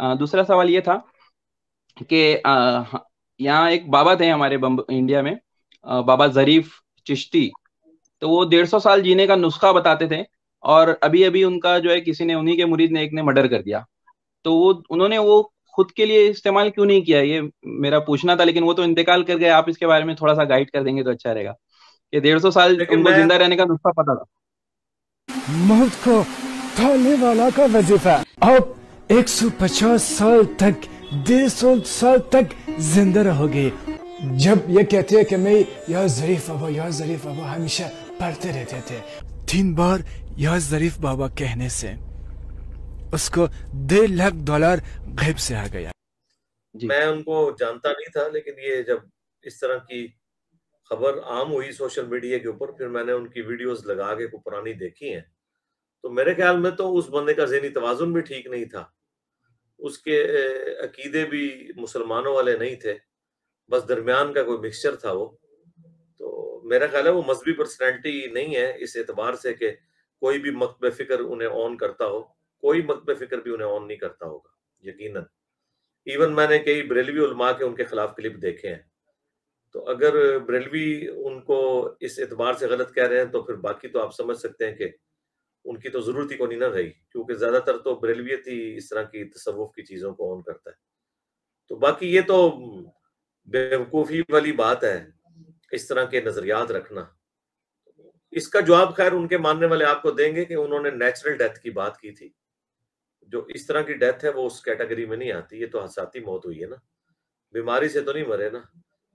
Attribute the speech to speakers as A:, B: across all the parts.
A: दूसरा सवाल ये था कि यहाँ एक बाबा थे हमारे इंडिया में बाबा जरीफ चिश्ती। तो वो डेढ़ सौ साल जीने का नुस्खा बताते थे और अभी अभी उनका जो है किसी ने उन्हीं के मुरीद ने एक ने मर्डर कर दिया। तो वो उन्होंने वो खुद के लिए इस्तेमाल क्यों नहीं किया? ये मेरा पूछना था लेकिन वो तो इंतकाल कर गए आप इसके बारे में थोड़ा सा गाइड कर देंगे तो अच्छा रहेगा। ये डेढ़ सौ साल उनको ज़िंदा रहने का नुस्खा पता था।
B: मौत को थाने वाला का वजीफा। अब 150 साल तक, डेढ़ सौ साल तक ज़िंदा रहोगे। जब ये कहते हैं कि मैं या जरीफ बाबा, या जरीफ बाबा हमेशा पढ़ते रहते थे। तीन बार या जरीफ बाबा कहने से उसको डेढ़ लाख डॉलर गैब से आ गया।
C: मैं उनको जानता नहीं था, लेकिन ये जब इस तरह की खबर आम हुई सोशल मीडिया के ऊपर, फिर मैंने उनकी वीडियोस लगा के पुरानी देखी हैं। तो मेरे ख्याल में तो उस बंदे का जहनी तवाजुन भी ठीक नहीं था। उसके अकीदे भी मुसलमानों वाले नहीं थे। बस दरमियान का कोई मिक्सचर था वो। तो मेरा ख्याल है वो मजहबी पर्सनैलिटी नहीं है इस एतबार से कि कोई भी मकब फ़िक्र उन्हें ऑन करता हो। कोई मकब फ़िक्र भी उन्हें ऑन नहीं करता होगा, यकीनन। इवन मैंने कई बरेलवी उलमा के उनके खिलाफ क्लिप देखे हैं। तो अगर बरेलवी उनको इस एतबार से गलत कह रहे हैं तो फिर बाकी तो आप समझ सकते हैं कि उनकी तो ज़रूरत ही को नहीं ना रही, क्योंकि ज़्यादातर तो बरेलवियत ही इस तरह की तसवुफ की चीज़ों को ऑन करता है। तो बाकी ये तो बेवकूफ़ी वाली बात है, इस तरह के नजरियात रखना। इसका जवाब खैर उनके मानने वाले आपको देंगे कि उन्होंने नेचुरल डेथ की बात की थी। जो इस तरह की डेथ है, वो उस कैटेगरी में नहीं आती, ये तो हसाती मौत हुई है ना। बीमारी से तो नहीं मरे ना।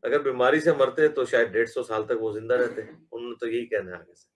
C: अगर बीमारी से मरते तो शायद डेढ़ सौ साल तक वो ज़िंदा रहते, उन्होंने तो यही कहना है आगे से।